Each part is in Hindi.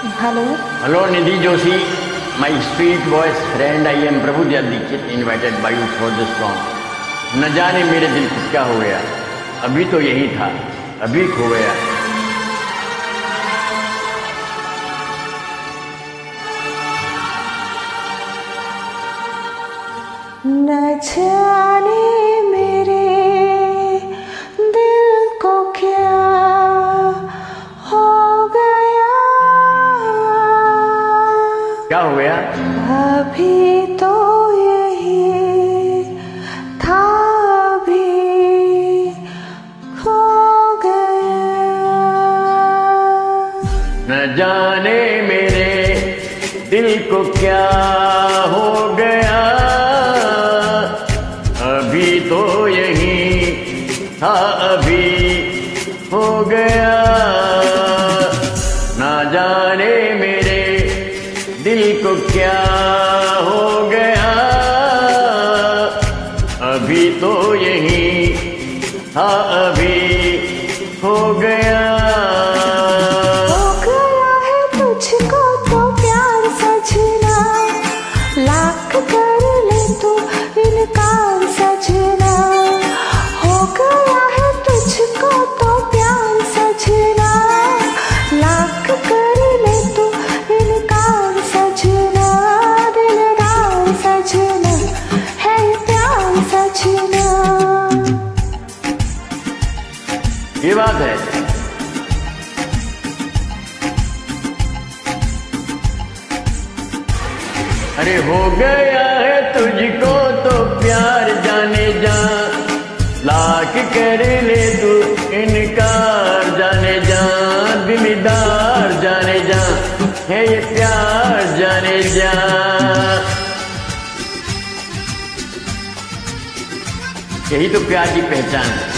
Hello. Hello Nidhi Joshi. My sweet voice friend I am Prabhu Dikshit invited by you for this song न जाने मेरे दिल को क्या हो गया। अभी तो यही था। अभी खो गया। न जाने क्या हो गया? अभी तो यही था अभी खो गया। न जाने मेरे दिल को क्या हो गया। अभी तो यही था अभी हो गया। क्या हो गया? अभी तो यही हाँ अभी बात है अरे हो गया है तुझको तो प्यार जाने जा। लाख कर ले तू, इनकार जाने जा। दिलदार जाने जा, है ये प्यार जाने जा। यही तो प्यार की पहचान है।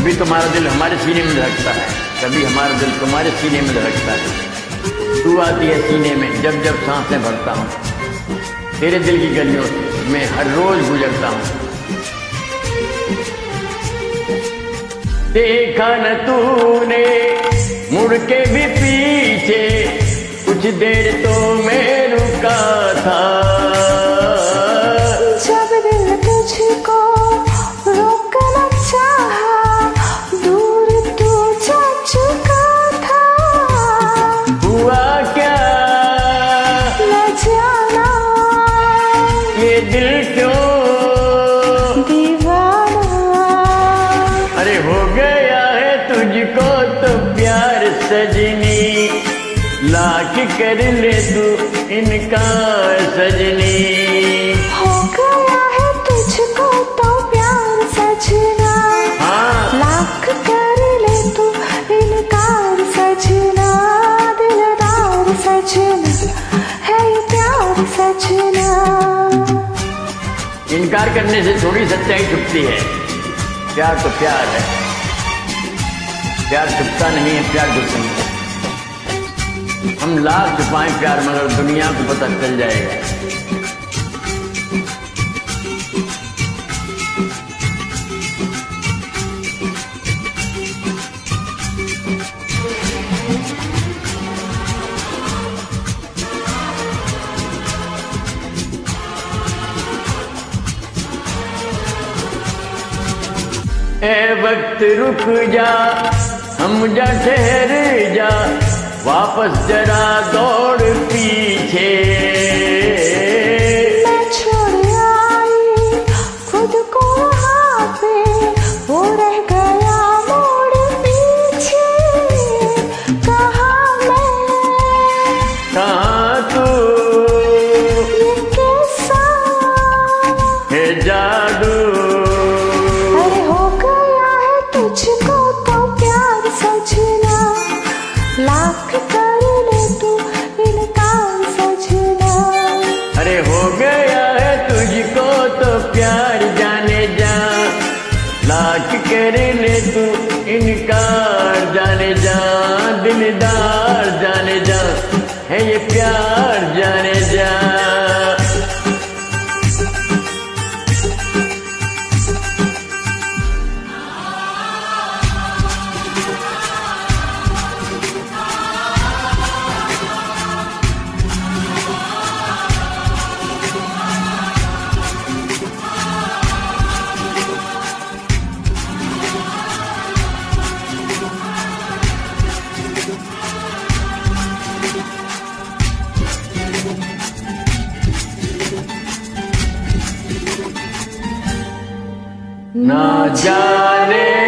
कभी तुम्हारा दिल हमारे सीने में धड़कता है। कभी हमारा दिल तुम्हारे सीने में धड़कता है। तू आती है सीने में, जब जब साँसें भरता हूँ। तेरे दिल की गलियों से मैं हर रोज गुजरता हूँ। देखा न तूने, मुड़ के भी पीछे, कुछ देर तो मैं रुका था। सजनी लाख कर ले तू इनकार सजनी। हो गया है तुझको तो प्यार सजना। हाँ। लाख कर ले तू इनकार सजना। दिलदार सजना है प्यार सजना। इनकार करने से थोड़ी सच्चाई छुपती है। प्यार तो प्यार है। प्यार छुपता नहीं है, प्यार घुस नहीं। है हम लाख छुपाएँ प्यार, मगर दुनिया को पता चल जाएगा। ए वक्त रुक जा। हम जा ठहर जा वापस जरा दौड़ पीछे। मैं छोड़ आई खुद को वहाँ पे वो रह गया मोड़ पीछे। कहा मैं कहाँ तू? ये कैसा? है जादू दिलदार ना जाने में